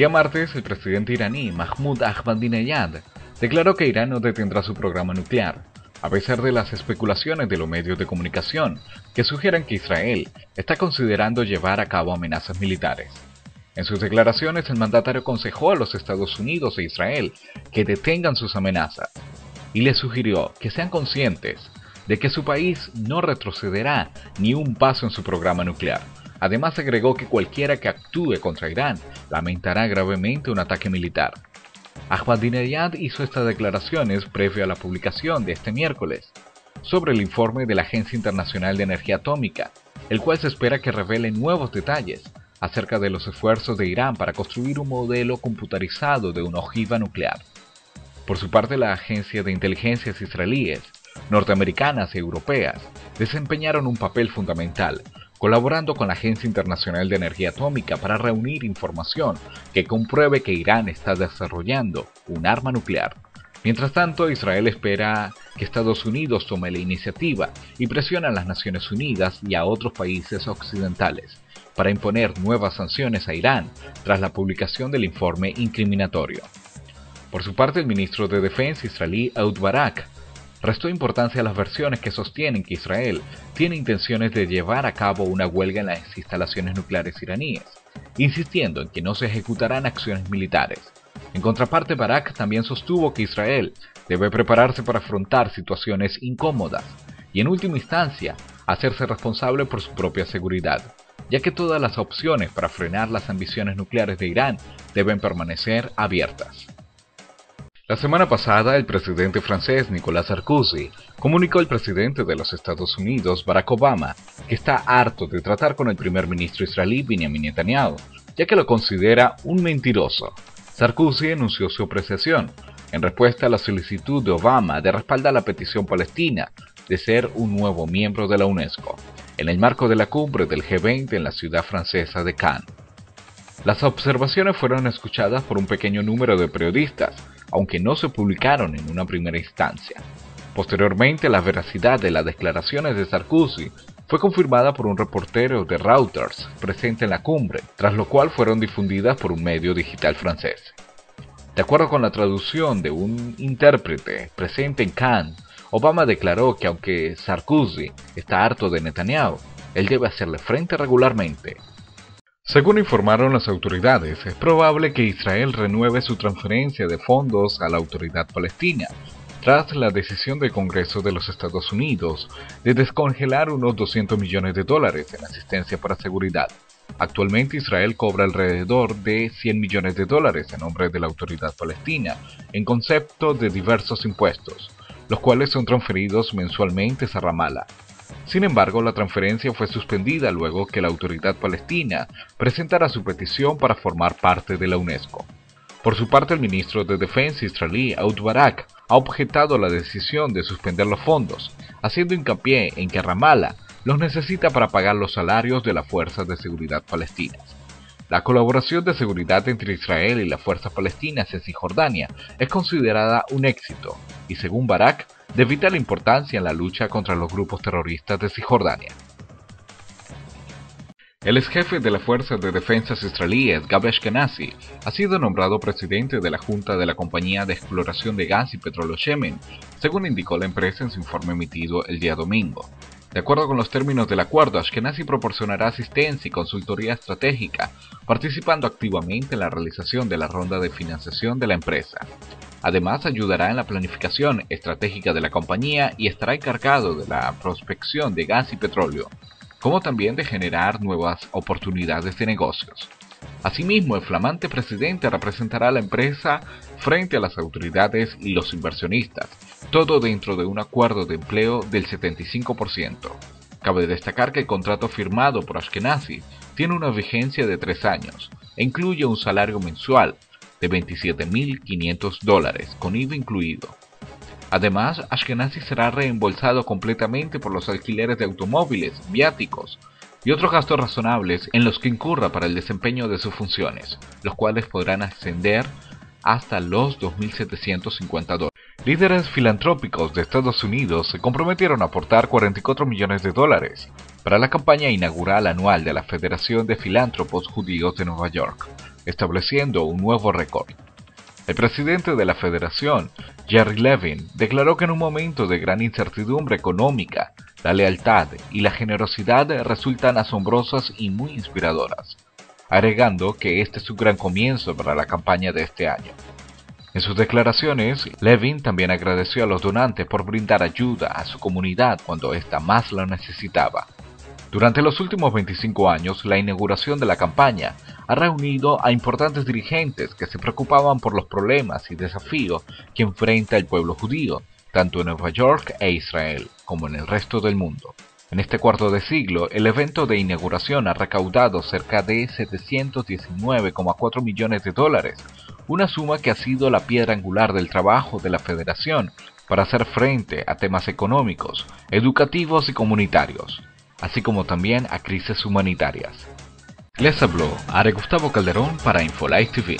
día martes, el presidente iraní Mahmoud Ahmadinejad declaró que Irán no detendrá su programa nuclear, a pesar de las especulaciones de los medios de comunicación que sugieren que Israel está considerando llevar a cabo amenazas militares. En sus declaraciones, el mandatario aconsejó a los Estados Unidos e Israel que detengan sus amenazas y les sugirió que sean conscientes de que su país no retrocederá ni un paso en su programa nuclear. Además agregó que cualquiera que actúe contra Irán lamentará gravemente un ataque militar. Ahmadinejad hizo estas declaraciones previo a la publicación de este miércoles sobre el informe de la Agencia Internacional de Energía Atómica, el cual se espera que revele nuevos detalles acerca de los esfuerzos de Irán para construir un modelo computarizado de una ojiva nuclear. Por su parte, la agencia de inteligencias israelíes, norteamericanas y europeas desempeñaron un papel fundamental colaborando con la Agencia Internacional de Energía Atómica para reunir información que compruebe que Irán está desarrollando un arma nuclear. Mientras tanto, Israel espera que Estados Unidos tome la iniciativa y presione a las Naciones Unidas y a otros países occidentales para imponer nuevas sanciones a Irán tras la publicación del informe incriminatorio. Por su parte, el ministro de Defensa israelí Eud restó importancia a las versiones que sostienen que Israel tiene intenciones de llevar a cabo una huelga en las instalaciones nucleares iraníes, insistiendo en que no se ejecutarán acciones militares. En contraparte, Barak también sostuvo que Israel debe prepararse para afrontar situaciones incómodas y, en última instancia, hacerse responsable por su propia seguridad, ya que todas las opciones para frenar las ambiciones nucleares de Irán deben permanecer abiertas. La semana pasada, el presidente francés Nicolas Sarkozy comunicó al presidente de los Estados Unidos, Barack Obama, que está harto de tratar con el primer ministro israelí Benjamin Netanyahu, ya que lo considera un mentiroso. Sarkozy anunció su apreciación en respuesta a la solicitud de Obama de respaldar la petición palestina de ser un nuevo miembro de la UNESCO, en el marco de la cumbre del G20 en la ciudad francesa de Cannes. Las observaciones fueron escuchadas por un pequeño número de periodistas, aunque no se publicaron en una primera instancia. Posteriormente, la veracidad de las declaraciones de Sarkozy fue confirmada por un reportero de Reuters presente en la cumbre, tras lo cual fueron difundidas por un medio digital francés. De acuerdo con la traducción de un intérprete presente en Cannes, Obama declaró que aunque Sarkozy está harto de Netanyahu, él debe hacerle frente regularmente según informaron las autoridades, es probable que Israel renueve su transferencia de fondos a la autoridad palestina, tras la decisión del Congreso de los Estados Unidos de descongelar unos 200 millones de dólares en asistencia para seguridad. Actualmente Israel cobra alrededor de 100 millones de dólares en nombre de la autoridad palestina, en concepto de diversos impuestos, los cuales son transferidos mensualmente a Ramallah. Sin embargo, la transferencia fue suspendida luego que la autoridad palestina presentara su petición para formar parte de la UNESCO. Por su parte, el ministro de Defensa israelí, Aud Barak, ha objetado la decisión de suspender los fondos, haciendo hincapié en que Ramallah los necesita para pagar los salarios de las fuerzas de seguridad palestinas. La colaboración de seguridad entre Israel y las fuerzas palestinas en Cisjordania es considerada un éxito, y según Barak, de vital importancia en la lucha contra los grupos terroristas de Cisjordania. El ex jefe de las Fuerzas de Defensa israelíes, Gabi Ashkenazi, ha sido nombrado presidente de la Junta de la Compañía de Exploración de Gas y Petróleo Yemen, según indicó la empresa en su informe emitido el día domingo. De acuerdo con los términos del acuerdo, Ashkenazi proporcionará asistencia y consultoría estratégica, participando activamente en la realización de la ronda de financiación de la empresa. Además, ayudará en la planificación estratégica de la compañía y estará encargado de la prospección de gas y petróleo, como también de generar nuevas oportunidades de negocios. Asimismo, el flamante presidente representará a la empresa frente a las autoridades y los inversionistas, todo dentro de un acuerdo de empleo del 75%. Cabe destacar que el contrato firmado por Ashkenazi tiene una vigencia de tres años e incluye un salario mensual de 27.500 dólares, con IVA incluido. Además, Ashkenazi será reembolsado completamente por los alquileres de automóviles, viáticos y otros gastos razonables en los que incurra para el desempeño de sus funciones, los cuales podrán ascender hasta los 2.750 dólares. Líderes filantrópicos de Estados Unidos se comprometieron a aportar 44 millones de dólares para la campaña inaugural anual de la Federación de Filántropos Judíos de Nueva York, estableciendo un nuevo récord. El presidente de la federación, Jerry Levin, declaró que en un momento de gran incertidumbre económica, la lealtad y la generosidad resultan asombrosas y muy inspiradoras, agregando que este es un gran comienzo para la campaña de este año. En sus declaraciones, Levin también agradeció a los donantes por brindar ayuda a su comunidad cuando ésta más lo necesitaba. Durante los últimos 25 años, la inauguración de la campaña ha reunido a importantes dirigentes que se preocupaban por los problemas y desafíos que enfrenta el pueblo judío, tanto en Nueva York e Israel como en el resto del mundo. En este cuarto de siglo, el evento de inauguración ha recaudado cerca de 719,4 millones de dólares, una suma que ha sido la piedra angular del trabajo de la Federación para hacer frente a temas económicos, educativos y comunitarios así como también a crisis humanitarias. Les habló Are Gustavo Calderón para Infolife TV.